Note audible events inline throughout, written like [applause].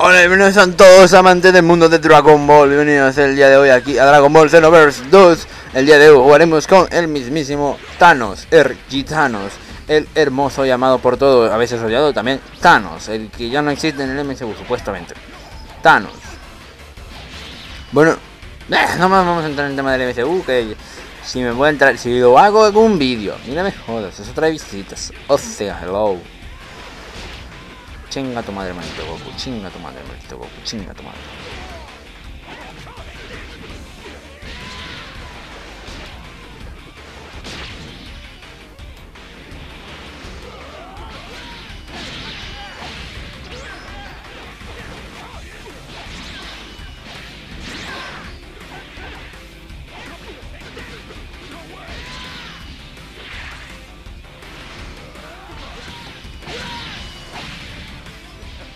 Hola, bienvenidos a todos amantes del mundo de Dragon Ball. Bienvenidos el día de hoy aquí a Dragon Ball Xenoverse 2. El día de hoy jugaremos con el mismísimo Thanos, el Thanos, el hermoso llamado por todos, a veces odiado también Thanos, el que ya no existe en el MCU supuestamente. Thanos. Bueno, eh, no más vamos a entrar en el tema del MCU, que si me voy a entrar, si lo hago en un vídeo, mira me jodas, eso trae visitas. O sea, hello. Chinga tu madre, manito Goku. Chinga tu madre, manito Goku. Chinga tu madre.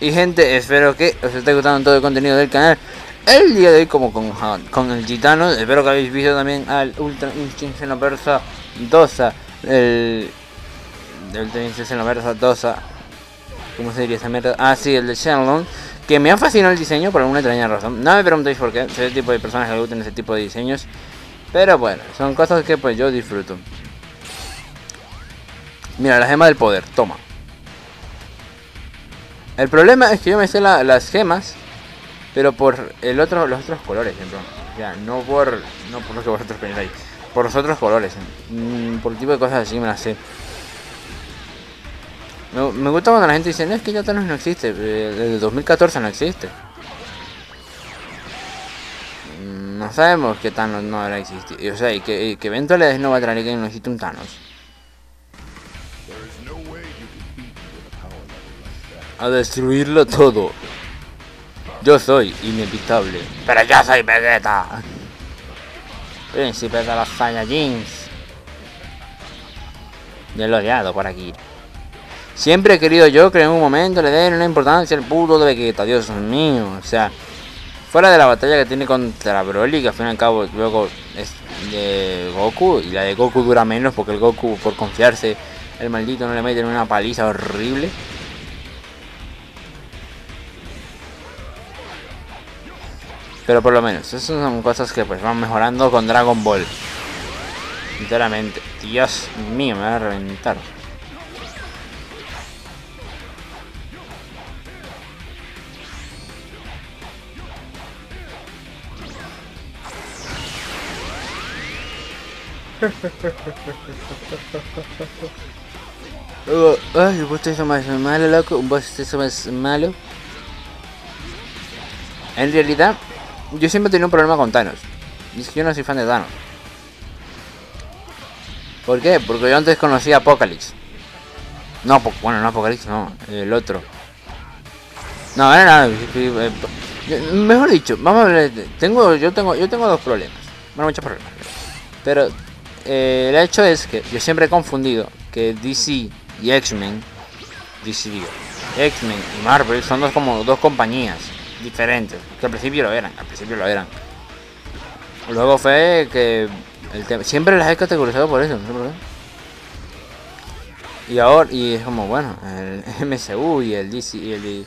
Y gente, espero que os esté gustando todo el contenido del canal. El día de hoy, como con, el gitano, espero que habéis visto también al Ultra Instinct Xenoversa Dosa. El. Del Ultra Instinct Xenoversa Dosa. ¿Cómo se diría esa mierda? Ah, sí, el de Shenlong. Que me ha fascinado el diseño por alguna extraña razón. No me preguntéis por qué. Soy el tipo de personas que le gustan ese tipo de diseños. Pero bueno, son cosas que pues yo disfruto. Mira, la gema del poder, toma. El problema es que yo me sé las gemas, pero por el otro, los otros colores, O sea, no por, no por lo que vosotros pensáis, por los otros colores. Mm, por el tipo de cosas así me las sé. Me, gusta cuando la gente dice, no, es que ya Thanos no existe, eh, desde 2014 no existe. Mm, no sabemos que Thanos no habrá existido. O sea, y que, que eventualmente no va a traer que no existe un Thanos. A destruirlo todo. Yo soy inevitable. Pero yo soy Vegeta. Príncipe de los Saiyajins. Ya lo odiado por aquí. Siempre he querido yo que en un momento le den una importancia al puto de Vegeta, Dios mío. O sea, fuera de la batalla que tiene contra Broly, que al fin y al cabo luego es de Goku, y la de Goku dura menos porque el Goku, por confiarse, el maldito no le mete en una paliza horrible. Pero por lo menos, esas son cosas que pues van mejorando con Dragon Ball. Sinceramente, Dios mío, me va a reventar. [laughs] Oh, ay, vos te más malo, loco. Vos te más malo. En realidad, yo siempre he tenido un problema con Thanos. Que yo no soy fan de Thanos. ¿Por qué? Porque yo antes conocí a Apocalypse. No, bueno, no Apocalypse, no, el otro. No, no, no, eh, mejor dicho, vamos a ver, tengo, yo tengo, yo tengo dos problemas. Bueno, muchos problemas. Pero eh, el hecho es que yo siempre he confundido que DC y X-Men, DC digo, X-Men y Marvel son dos como dos compañías diferentes. Que al principio lo eran, al principio lo eran. Luego fue que el siempre las he categorizado por eso, no sé por qué. Y ahora, y es como, bueno, el [laughs] MCU y el DC y el,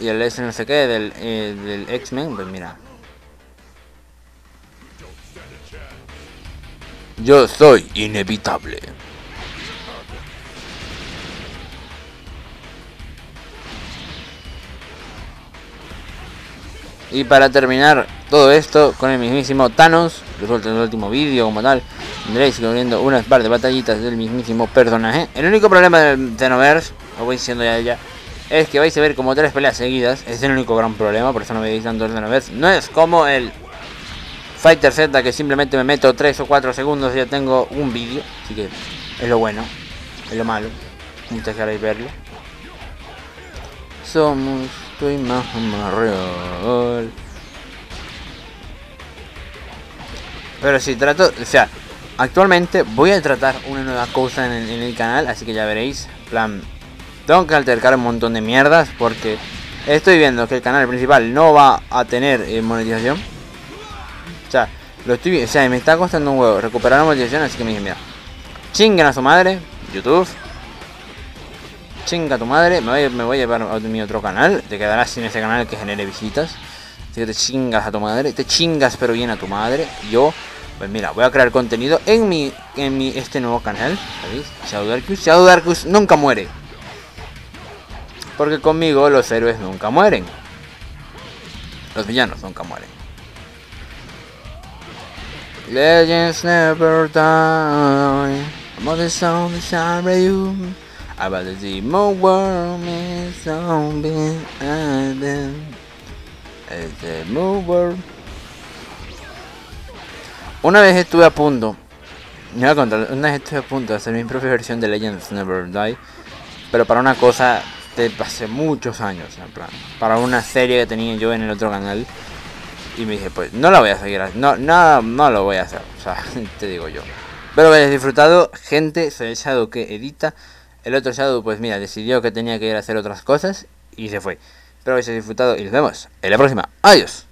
y el S no sé qué del, eh, del X-Men, pues mira. Yo soy inevitable. Y para terminar todo esto con el mismísimo Thanos, resuelto en el último vídeo como tal, tendréis viendo unas par de batallitas del mismísimo personaje. El único problema del Xenoverse, lo voy diciendo ya ya, es que vais a ver como tres peleas seguidas. Es el único gran problema, por eso no veis tanto el Xenoverse. No es como el Fighter Z que simplemente me meto 3 o 4 segundos y ya tengo un vídeo. Así que es lo bueno, es lo malo. Te queréis verlo. Somos imagen más real. Pero si trato, o sea, actualmente voy a tratar una nueva cosa en el, canal, así que ya veréis. plan, tengo que altercar un montón de mierdas porque estoy viendo que el canal principal no va a tener eh, monetización. O sea, lo estoy, o sea, me está costando un huevo recuperar la monetización, así que me dije, mira, chinguen a su madre, YouTube, chinga tu madre, me voy, me voy a llevar a mi otro canal, te quedarás sin ese canal que genere visitas. Así que te chingas a tu madre, te chingas pero bien a tu madre. Yo, pues mira, voy a crear contenido en mi, en mi, este nuevo canal, ¿sabéis? Shadow Darkus. Shadow Darkus nunca muere. Porque conmigo los héroes nunca mueren. Los villanos nunca mueren. Legends never die. About the demon world is zombie and it's the world. Una vez estuve a punto. Me voy a contar, una vez estuve a punto de hacer mi propia versión de Legends Never Die. Pero para una cosa de hace muchos años, en plan. Para una serie que tenía yo en el otro canal. Y me dije, pues no la voy a seguir. No, no, no lo voy a hacer. [laughs] O sea, te digo yo. Espero que hayas disfrutado. Gente, soy el Shadow que edita. El otro Shadow, pues mira, decidió que tenía que ir a hacer otras cosas y se fue. Espero que hayas disfrutado y nos vemos en la próxima. Adiós.